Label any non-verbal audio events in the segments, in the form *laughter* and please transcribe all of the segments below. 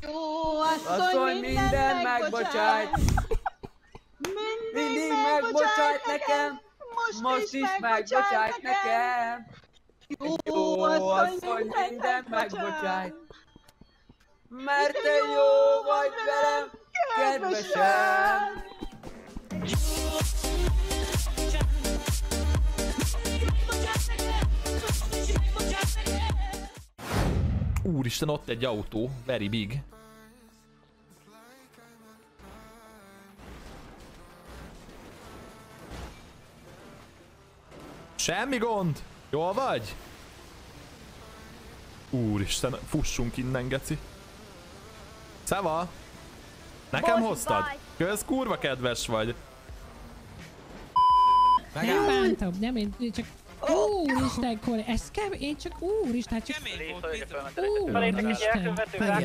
Jó, Asszony asszony, minden megbocsájt. Mindig megbocsájt nekem. Most is megbocsájt nekem. Jó, asszony minden megbocsájt. Mert te jó vagy velem, kedvesem. Úristen, ott egy autó, very big. Semmi gond! Jól vagy? Úristen, fussunk innen, geci. Szeva! Nekem hoztad? Kösz, kurva kedves vagy. Nem bántam, nem, én én csak... Úristen, Kore, ez kell, én csak úristen, csak... Úristen.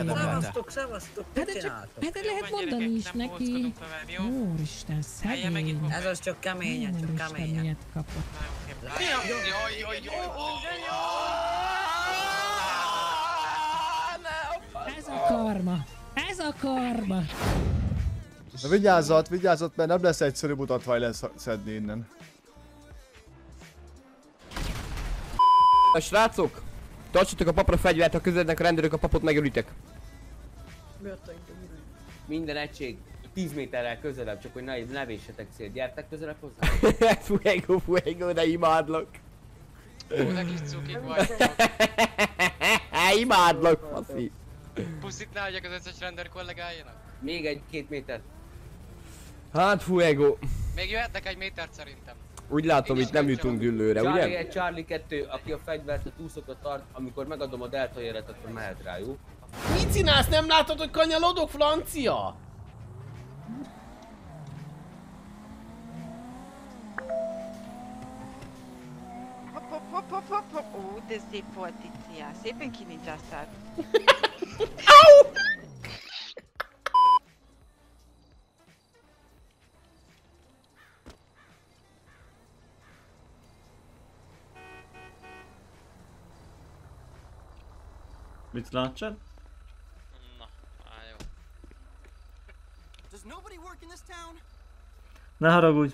Szevasztok, szevasztok, Hát mit csináltok? hát lehet mondani is neki. Úristen, szegény. Ez az csak keményen, csak Úristen, keményen. miért kapott. Ez a karma. Ez a karma. Na vigyázzat, vigyázzat, mert nem lesz egyszerű mutatvány lesz szedni innen. A srácok, tartsatok a papra fegyvert, ha közelednek a rendőrök, a papot megölitek. Minden egység 10 méterrel közelebb, csak hogy ne, ne véssetek szét. Gyertek közelebb hozzá. *laughs* fuego, fuego, de imádlak. Ó, de kis cukik vagy. *laughs* imádlak, faszi. Puszit ne adjak az összes rendőr kollégájának. Még egy két méter. Hát fuego. Még jöhetnek egy métert szerintem. Úgy látom, itt nem jutunk güllőre, ugye? Charlie 1, Charlie 2, aki a fegyvert a túszokat tart, amikor megadom a delta jelet, akkor mehet rá, jó? Mit csinálsz? Nem látod, hogy kanyalodok, francia? Hopp, hopp, hopp, hopp, hopp. Ó, de szép volt itt, Cia. Szépen kininjáztál. Mit látsad? Na, á, jó. Ne haragudj.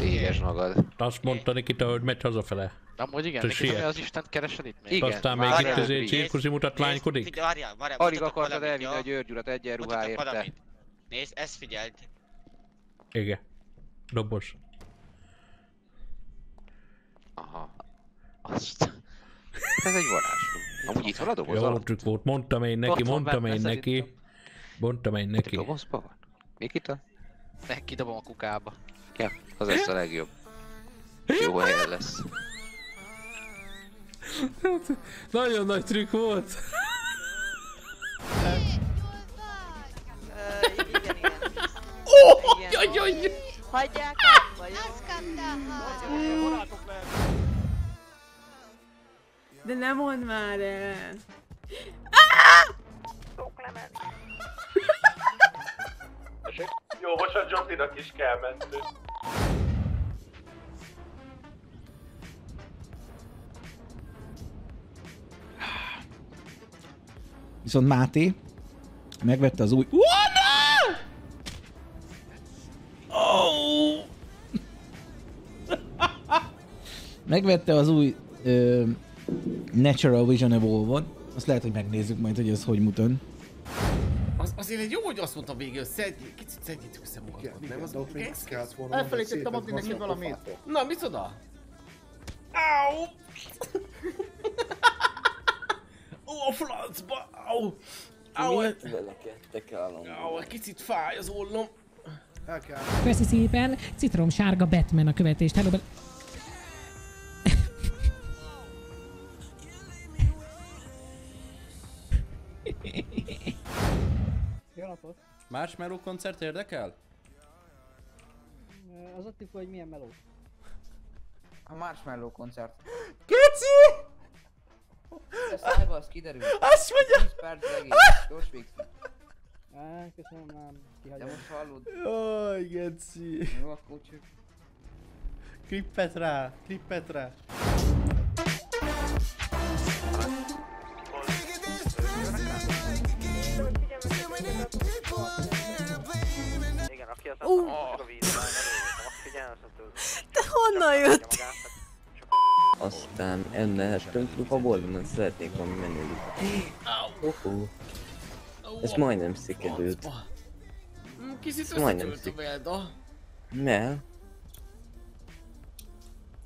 Éhes magad. Azt mondta Nikita, hogy megy hazafele. Amúgy igen, Te neked az Istent keresed itt még? Igen. Aztán még itt nézd, Várjál, várjál. Alig akartad elvinni a György urat egyenruháért, te. Nézd, ezt figyeld. Igen. Dobos. Aha. Azt... Ez egy varázsló. Amúgy itt van a doboz Jó alatt? trükk volt, mondtam én neki, Ott van mondtam én neki. Mondtam én neki. Dobozban van? Nikita? Ne, kidobom a kukába. Ja, az lesz a legjobb. Jó helyen lesz. Nagyon nagy trükk volt. Hagyják abba, jó? De ne mondd már el. Jó, most a Jotinak is kell mentő. Viszont Máté megvette az új... Oh! megvette az új ö, Natural Vision Evolve-on. Azt lehet, hogy megnézzük majd, hogy ez hogy mutat. Az, azért egy jó, hogy azt mondtam végül, szedj, kicsit szedjétek össze magunkat. Nem az kellett volna Elfelejtettem adni neki valamit. Na, micsoda? Au! *laughs* Ó, a francba! Au! Au! Velekedtek állom. Au, egy kicsit fáj az ollom. Köszi szépen, citrom sárga Batman a követést. Hello, Napot! Marshmallow koncert érdekel? Az ott hogy milyen meló. A Marshmallow koncert. *gasps* Keci! A szájba az kiderül. Azt mondja! 10 perc egész. Gyors végzünk. Á, köszönöm, nem De kihagyom. most hallod? Jaj, geci. Jó, akkor csak. Klippet rá, klippet rá. Aki az Ú. a vízben, Te honnan jött? Aztán elmehettünk lupaból, mert szeretnék valami menőt. Oh, Ez majdnem szikerült. Kicsit majdnem velda. Mert?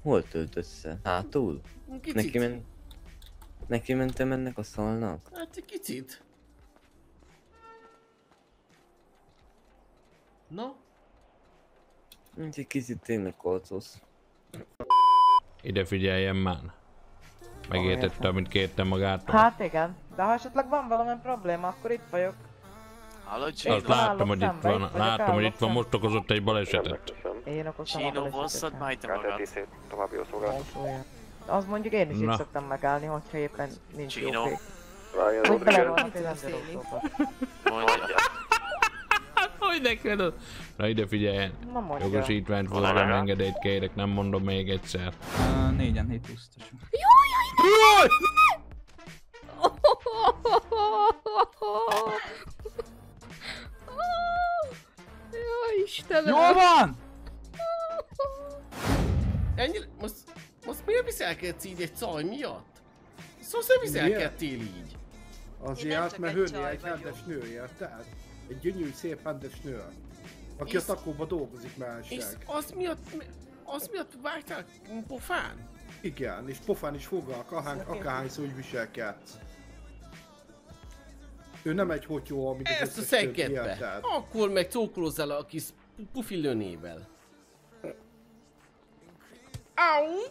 Hol tölt össze? Hátul? Kicsit. Neki, men... Neki mentem ennek a szalnak? Hát egy kicsit. Na? Egy kicsit tényleg kolcosz. Ide figyeljen már. Megértette, amit kérte magától. Hát igen, de ha esetleg van valami probléma, akkor itt vagyok. Hallod, Azt láttam, hogy itt van, láttam, hogy itt van, most okozott egy balesetet. Én okoztam a Csino, balesetet. hozzad majd te magad. További jó szolgálat. Az mondjuk én is itt Na. szoktam megállni, hogyha éppen nincs jó Csino. fék. Ryan Rodriguez. Mondja. Hogy neked? Na ide figyeljen. Na mondja. Jogosítványt forgalmi engedélyt kérek, nem mondom még egyszer. Uh, négyen hét pusztos. Jaj, Istenem! Jól van! Ennyire, most, most miért viselkedsz így egy caj miatt? Szóval nem viselkedtél így. Azért, mert hőni egy rendes nő, érted? Egy gyönyörű, szép rendes nő. Aki a És- takóba dolgozik És mellesleg. az miatt, az miatt vágtál pofán? Igen, és pofán is fogalk, ahány, akárhányszor úgy viselkedsz. Ő nem egy hotyó, amit az Ezt a szegedbe. Akkor meg cókolózzál a kis pufilőnével. Au!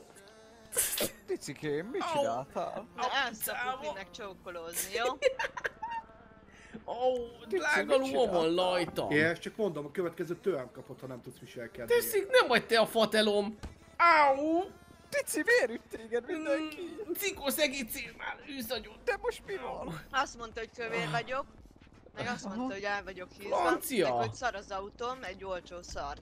Picikém, mit csináltál? Ne ezt a pufinek csókolózni, jó? *laughs* Ó, drága ló van rajta. Én ezt csak mondom, a következő tőlem kapott, ha nem tudsz viselkedni. Teszik, nem vagy te a fatelom. Au! Pici, miért üt téged mindenki? Cikó szegécél már, agyon. De most mi van? Azt mondta, hogy kövér vagyok, meg azt mondta, hogy el vagyok hízva, Francia. meg hogy szar az autóm, egy olcsó szar.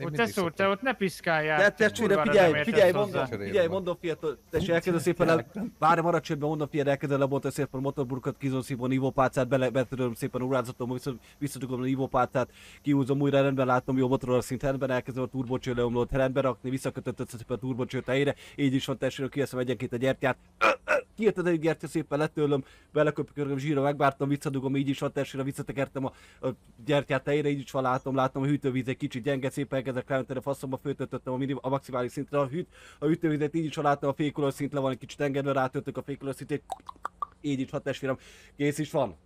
Ott te szó, te ott ne piszkáljál. De testvére, kurvára figyelj, figyelj, mondom, figyelj, mondom, fiatal, tessék, elkezdő szépen el, várj, maradj csöndben, mondom, figyelj, elkezdő lebont szépen a motorburkat, kizom a ivópálcát, bele, betöröm szépen urázatom, vissza, visszadugom a ivópálcát, kihúzom újra, rendben látom, jó motorral szint rendben, elkezdem a turbocső leomlót rendben rakni, visszakötöttem szépen a turbocsőt helyére, így is van testvére, kiveszem egyenként a gyertyát, kiérted egy gyertya szépen letőlöm, beleköpködöm, zsíra megvártam, visszadugom, így is testvére, visszatekertem a, a gyertyát helyére, így is van látom, látom, a hűtővíz egy kicsit gyenge, szépen elkezdek ráönteni a faszomba, föltöltöttem a, minim, a maximális szintre a hűt, a hűtővizet, így is van látom, a fékolaj szint le van egy kicsit engedve, rátöltök a fékolaj szintét, így is testvérem, kész is van.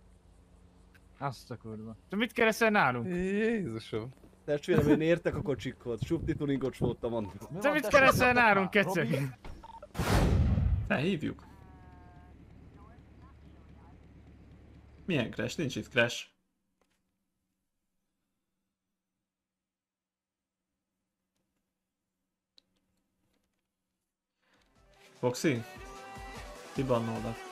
Azt a kurva. Te mit keresel nálunk? Jézusom. Testvérem, én értek a kocsikhoz, supti tuningot voltam mondom. Te mit keresel nálunk, keceg? Felhívjuk. Milyen crash? Nincs itt crash. Foxy? Ki bannolnak?